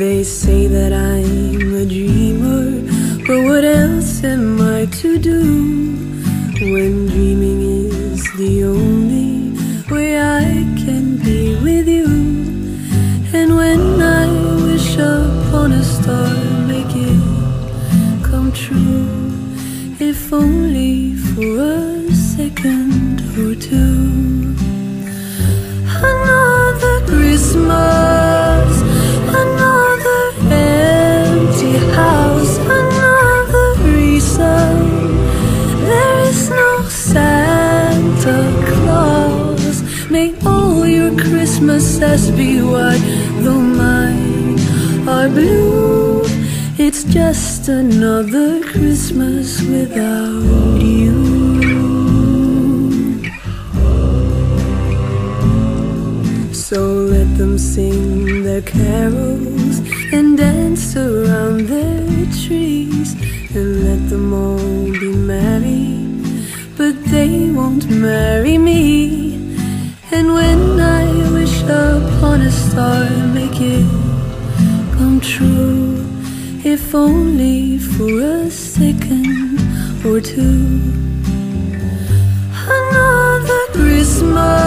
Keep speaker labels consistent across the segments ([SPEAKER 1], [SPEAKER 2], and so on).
[SPEAKER 1] They say that I'm a dreamer, but what else am I to do when dreaming is the only way I can be with you? And when I wish upon a star, make it come true, if only for a second or two. May all your Christmases be white, though mine are blue. It's just another Christmas without you. So let them sing their carols and dance around their trees and let them all be merry, but they won't marry me. When I wish upon a star, make it come true, if only for a second or two. Another Christmas,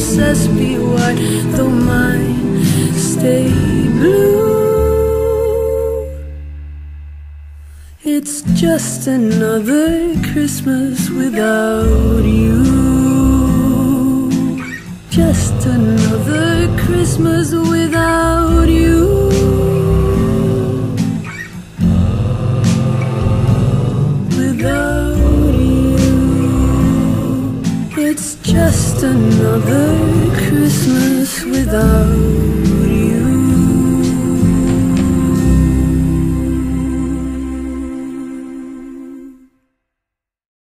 [SPEAKER 1] Christmases be white, though mine stay blue. It's just another Christmas without you. It's just another Christmas without